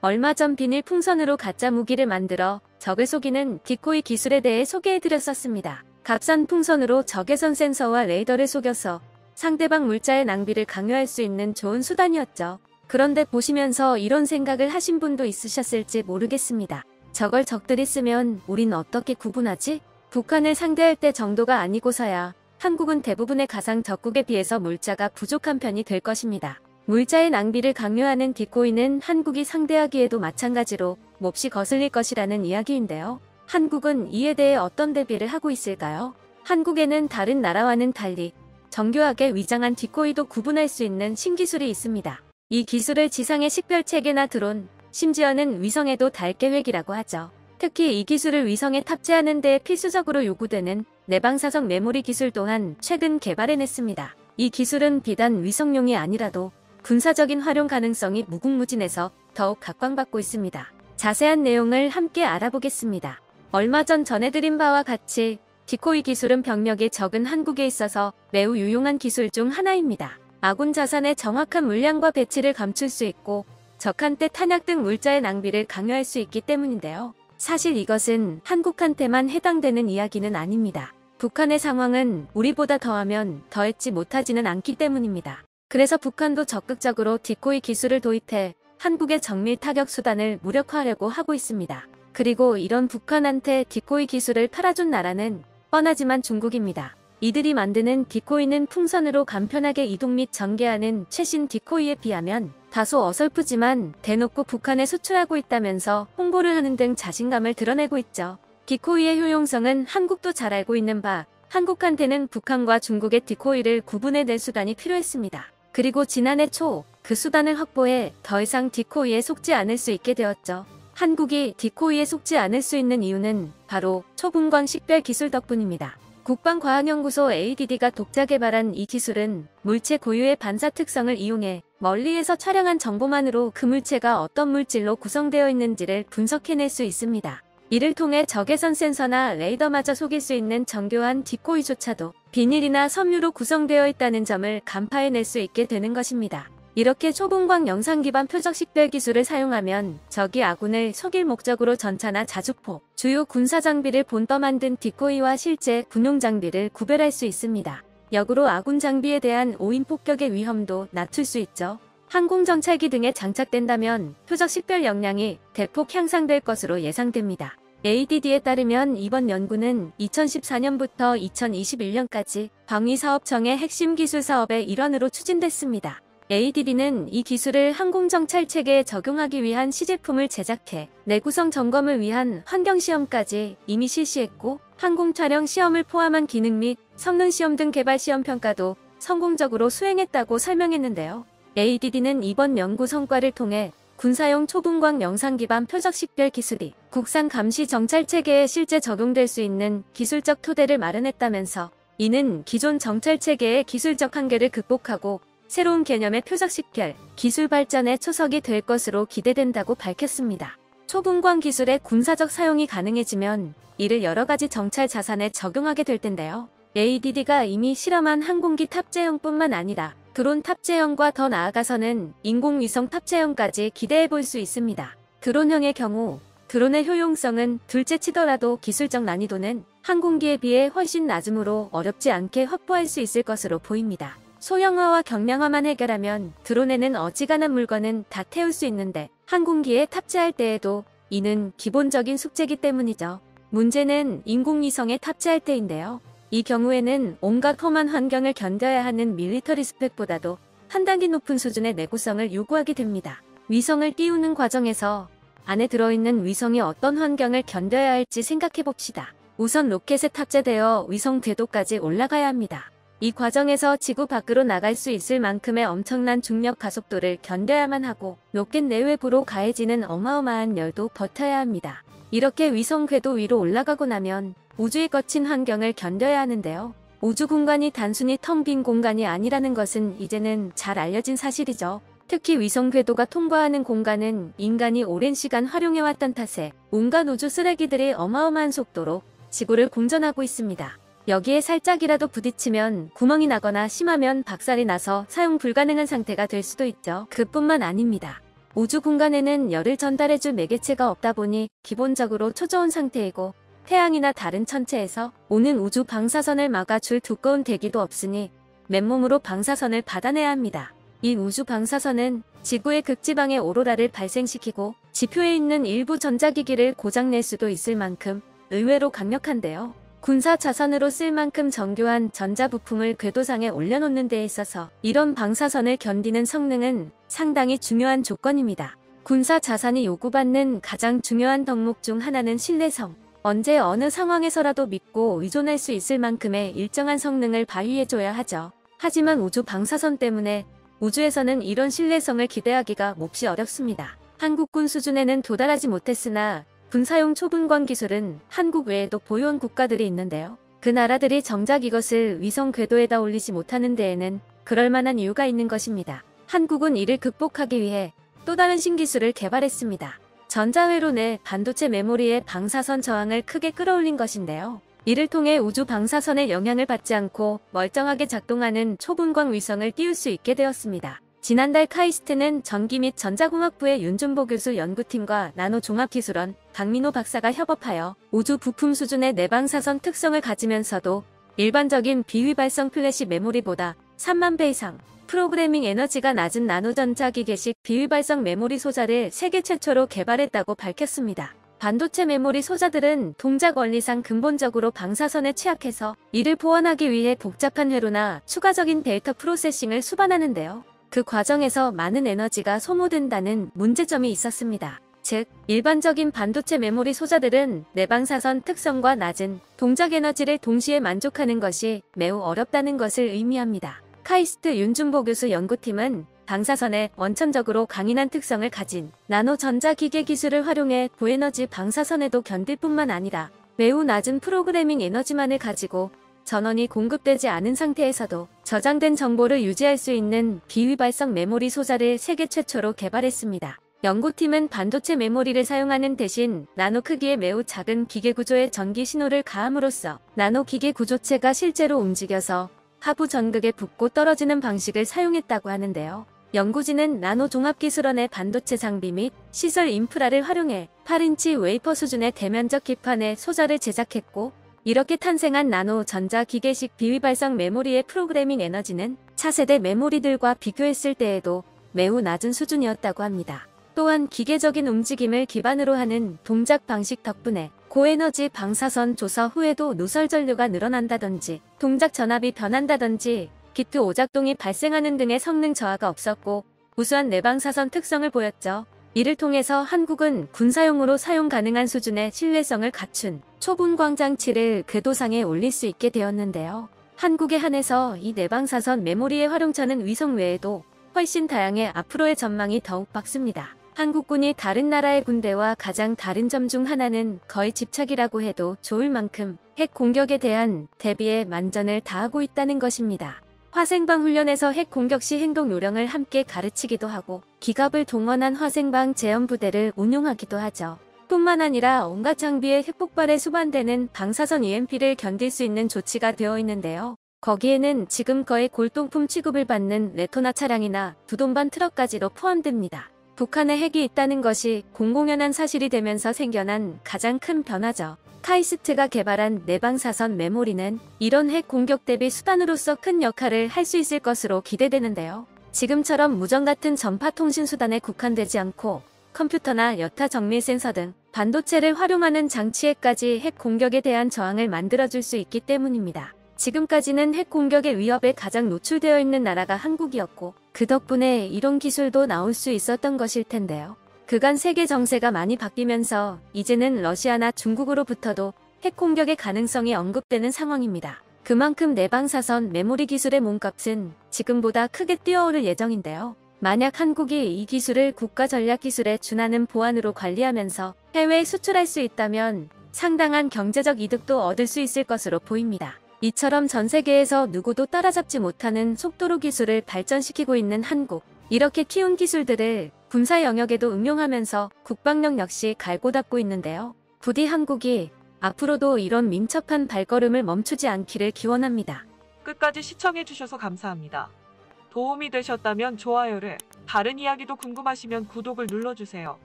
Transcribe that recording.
얼마 전 비닐 풍선으로 가짜 무기를 만들어 적을 속이는 디코이 기술에 대해 소개해드렸었습니다. 값싼 풍선으로 적외선 센서와 레이더를 속여서 상대방 물자의 낭비를 강요할 수 있는 좋은 수단이었죠. 그런데 보시면서 이런 생각을 하신 분도 있으셨을지 모르겠습니다. 저걸 적들이 쓰면 우린 어떻게 구분하지? 북한을 상대할 때 정도가 아니고서야 한국은 대부분의 가상 적국에 비해서 물자가 부족한 편이 될 것입니다. 물자의 낭비를 강요하는 디코이는 한국이 상대하기에도 마찬가지로 몹시 거슬릴 것이라는 이야기인데요. 한국은 이에 대해 어떤 대비를 하고 있을까요? 한국에는 다른 나라와는 달리 정교하게 위장한 디코이도 구분할 수 있는 신기술이 있습니다. 이 기술을 지상의 식별체계나 드론, 심지어는 위성에도 달 계획이라고 하죠. 특히 이 기술을 위성에 탑재하는 데 필수적으로 요구되는 내방사성 메모리 기술 또한 최근 개발해냈습니다. 이 기술은 비단 위성용이 아니라도 군사적인 활용 가능성이 무궁무진해서 더욱 각광받고 있습니다. 자세한 내용을 함께 알아보겠습니다. 얼마 전 전해드린 바와 같이 decoy 기술은 병력이 적은 한국에 있어서 매우 유용한 기술 중 하나입니다. 아군 자산의 정확한 물량과 배치를 감출 수 있고 적한테 탄약 등 물자의 낭비를 강요할 수 있기 때문인데요. 사실 이것은 한국한테만 해당되는 이야기는 아닙니다. 북한의 상황은 우리보다 더하면 더했지 못하지는 않기 때문입니다. 그래서 북한도 적극적으로 decoy 기술을 도입해 한국의 정밀 타격 수단을 무력화하려고 하고 있습니다. 그리고 이런 북한한테 디코이 기술을 팔아준 나라는 뻔하지만 중국입니다. 이들이 만드는 디코이는 풍선으로 간편하게 이동 및 전개하는 최신 디코이에 비하면 다소 어설프지만 대놓고 북한에 수출하고 있다면서 홍보를 하는 등 자신감을 드러내고 있죠. 디코이의 효용성은 한국도 잘 알고 있는 바 한국한테는 북한과 중국의 디코이를 구분해낼 수단이 필요했습니다. 그리고 지난해 초 그 수단을 확보해 더 이상 디코이에 속지 않을 수 있게 되었죠. 한국이 디코이에 속지 않을 수 있는 이유는 바로 초분광 식별 기술 덕분입니다. 국방과학연구소 ADD가 독자 개발한 이 기술은 물체 고유의 반사 특성을 이용해 멀리에서 촬영한 정보만으로 그 물체가 어떤 물질로 구성되어 있는지를 분석해낼 수 있습니다. 이를 통해 적외선 센서나 레이더마저 속일 수 있는 정교한 디코이조차도 비닐이나 섬유로 구성되어 있다는 점을 간파해낼 수 있게 되는 것입니다. 이렇게 초분광 영상 기반 표적 식별 기술을 사용하면 적이 아군을 속일 목적으로 전차나 자주포, 주요 군사 장비를 본떠 만든 디코이와 실제 군용 장비를 구별할 수 있습니다. 역으로 아군 장비에 대한 오인 폭격의 위험도 낮출 수 있죠. 항공정찰기 등에 장착된다면 표적 식별 역량이 대폭 향상될 것으로 예상됩니다. ADD에 따르면 이번 연구는 2014년부터 2021년까지 방위사업청의 핵심 기술 사업의 일환으로 추진됐습니다. ADD는 이 기술을 항공정찰 체계에 적용하기 위한 시제품을 제작해 내구성 점검을 위한 환경시험까지 이미 실시했고 항공촬영 시험을 포함한 기능 및 성능 시험 등 개발 시험 평가도 성공적으로 수행했다고 설명했는데요. ADD는 이번 연구 성과를 통해 군사용 초분광 영상 기반 표적 식별 기술이 국산 감시 정찰 체계에 실제 적용될 수 있는 기술적 토대를 마련했다면서 이는 기존 정찰 체계의 기술적 한계를 극복하고 새로운 개념의 표적 식별, 기술 발전의 초석이 될 것으로 기대된다고 밝혔습니다. 초분광 기술의 군사적 사용이 가능해지면 이를 여러 가지 정찰 자산에 적용하게 될 텐데요. ADD가 이미 실험한 항공기 탑재형뿐만 아니라 드론 탑재형과 더 나아가서는 인공위성 탑재형까지 기대해 볼 수 있습니다. 드론형의 경우 드론의 효용성은 둘째 치더라도 기술적 난이도는 항공기에 비해 훨씬 낮으므로 어렵지 않게 확보할 수 있을 것으로 보입니다. 소형화와 경량화만 해결하면 드론에는 어지간한 물건은 다 태울 수 있는데 항공기에 탑재할 때에도 이는 기본적인 숙제기 때문이죠. 문제는 인공위성에 탑재할 때인데요. 이 경우에는 온갖 험한 환경을 견뎌야 하는 밀리터리 스펙보다도 한 단계 높은 수준의 내구성을 요구하게 됩니다. 위성을 띄우는 과정에서 안에 들어있는 위성이 어떤 환경을 견뎌야 할지 생각해 봅시다. 우선 로켓에 탑재되어 위성 궤도까지 올라가야 합니다. 이 과정에서 지구 밖으로 나갈 수 있을 만큼의 엄청난 중력 가속도를 견뎌야만 하고 로켓 내외부로 가해지는 어마어마한 열도 버텨야 합니다. 이렇게 위성 궤도 위로 올라가고 나면 우주의 거친 환경을 견뎌야 하는데요. 우주 공간이 단순히 텅 빈 공간이 아니라는 것은 이제는 잘 알려진 사실이죠. 특히 위성 궤도가 통과하는 공간은 인간이 오랜 시간 활용해왔던 탓에 온갖 우주 쓰레기들이 어마어마한 속도로 지구를 공전하고 있습니다. 여기에 살짝이라도 부딪히면 구멍이 나거나 심하면 박살이 나서 사용 불가능한 상태가 될 수도 있죠. 그뿐만 아닙니다. 우주 공간에는 열을 전달해줄 매개체가 없다 보니 기본적으로 초저온 상태이고 태양이나 다른 천체에서 오는 우주 방사선을 막아줄 두꺼운 대기도 없으니 맨몸으로 방사선을 받아내야 합니다. 이 우주 방사선은 지구의 극지방의 오로라를 발생시키고 지표에 있는 일부 전자기기를 고장낼 수도 있을 만큼 의외로 강력한데요. 군사 자산으로 쓸 만큼 정교한 전자부품을 궤도상에 올려놓는 데 있어서 이런 방사선을 견디는 성능은 상당히 중요한 조건입니다. 군사 자산이 요구받는 가장 중요한 덕목 중 하나는 신뢰성. 언제 어느 상황에서라도 믿고 의존할 수 있을 만큼의 일정한 성능을 발휘해줘야 하죠. 하지만 우주 방사선 때문에 우주에서는 이런 신뢰성을 기대하기가 몹시 어렵습니다. 한국군 수준에는 도달하지 못했으나 군사용 초분광 기술은 한국 외에도 보유한 국가들이 있는데요. 그 나라들이 정작 이것을 위성 궤도에다 올리지 못하는 데에는 그럴 만한 이유가 있는 것입니다. 한국은 이를 극복하기 위해 또 다른 신기술을 개발했습니다. 전자회로 내 반도체 메모리의 방사선 저항을 크게 끌어올린 것인데요. 이를 통해 우주 방사선의 영향을 받지 않고 멀쩡하게 작동하는 초분광 위성을 띄울 수 있게 되었습니다. 지난달 카이스트는 전기 및 전자공학부의 윤준보 교수 연구팀과 나노종합기술원 박민호 박사가 협업하여 우주 부품 수준의 내방사선 특성을 가지면서도 일반적인 비휘발성 플래시 메모리보다 3만 배 이상 프로그래밍 에너지가 낮은 나노전자기계식 비휘발성 메모리 소자를 세계 최초로 개발했다고 밝혔습니다. 반도체 메모리 소자들은 동작 원리상 근본적으로 방사선에 취약해서 이를 보완하기 위해 복잡한 회로나 추가적인 데이터 processing을 수반하는데요. 그 과정에서 많은 에너지가 소모된다는 문제점이 있었습니다. 즉, 일반적인 반도체 메모리 소자들은 내방사선 특성과 낮은 동작 에너지를 동시에 만족하는 것이 매우 어렵다는 것을 의미합니다. 카이스트 윤준보 교수 연구팀은 방사선에 원천적으로 강인한 특성을 가진 나노 전자기계 기술을 활용해 고에너지 방사선에도 견딜 뿐만 아니라 매우 낮은 프로그래밍 에너지만을 가지고 전원이 공급되지 않은 상태에서도 저장된 정보를 유지할 수 있는 비휘발성 메모리 소자를 세계 최초로 개발했습니다. 연구팀은 반도체 메모리를 사용하는 대신 나노 크기의 매우 작은 기계 구조에 전기 신호를 가함으로써 나노 기계 구조체가 실제로 움직여서 하부 전극에 붙고 떨어지는 방식을 사용했다고 하는데요. 연구진은 나노종합기술원의 반도체 장비 및 시설 인프라를 활용해 8인치 웨이퍼 수준의 대면적 기판의 소자를 제작했고 이렇게 탄생한 나노 전자기계식 비휘발성 메모리의 프로그래밍 에너지는 차세대 메모리들과 비교했을 때에도 매우 낮은 수준이었다고 합니다. 또한 기계적인 움직임을 기반으로 하는 동작 방식 덕분에 고에너지 방사선 조사 후에도 누설 전류가 늘어난다든지 동작 전압이 변한다든지 비트 오작동이 발생하는 등의 성능 저하가 없었고 우수한 내방사선 특성을 보였죠. 이를 통해서 한국은 군사용으로 사용 가능한 수준의 신뢰성을 갖춘 초분광 장치를 궤도상에 올릴 수 있게 되었는데요. 한국에 한해서 이 내방사선 메모리의 활용처는 위성 외에도 훨씬 다양해 앞으로의 전망이 더욱 밝습니다. 한국군이 다른 나라의 군대와 가장 다른 점 중 하나는 거의 집착이라고 해도 좋을 만큼 핵 공격에 대한 대비에 만전을 다하고 있다는 것입니다. 화생방 훈련에서 핵 공격 시 행동 요령을 함께 가르치기도 하고 기갑을 동원한 화생방 제염 부대를 운용하기도 하죠. 뿐만 아니라 온갖 장비의 핵폭발에 수반되는 방사선 EMP를 견딜 수 있는 조치가 되어 있는데요. 거기에는 지금 거의 골동품 취급을 받는 레토나 차량이나 두돈반 트럭까지도 포함됩니다. 북한에 핵이 있다는 것이 공공연한 사실이 되면서 생겨난 가장 큰 변화죠. 카이스트가 개발한 내방사선 메모리는 이런 핵 공격 대비 수단으로서 큰 역할을 할 수 있을 것으로 기대되는데요. 지금처럼 무전 같은 전파 통신 수단에 국한되지 않고 컴퓨터나 여타 정밀 센서 등 반도체를 활용하는 장치에까지 핵 공격에 대한 저항을 만들어줄 수 있기 때문입니다. 지금까지는 핵 공격의 위협에 가장 노출되어 있는 나라가 한국이었고 그 덕분에 이런 기술도 나올 수 있었던 것일 텐데요. 그간 세계 정세가 많이 바뀌면서 이제는 러시아나 중국으로부터도 핵 공격의 가능성이 언급되는 상황입니다. 그만큼 내방사선 메모리 기술의 몸값은 지금보다 크게 뛰어오를 예정인데요. 만약 한국이 이 기술을 국가 전략 기술에 준하는 보안으로 관리하면서 해외에 수출할 수 있다면 상당한 경제적 이득도 얻을 수 있을 것으로 보입니다. 이처럼 전 세계에서 누구도 따라잡지 못하는 속도로 기술을 발전시키고 있는 한국. 이렇게 키운 기술들을 군사 영역에도 응용하면서 국방력 역시 갈고 닦고 있는데요. 부디 한국이 앞으로도 이런 민첩한 발걸음을 멈추지 않기를 기원합니다. 끝까지 시청해주셔서 감사합니다. 도움이 되셨다면 좋아요를, 다른 이야기도 궁금하시면 구독을 눌러주세요.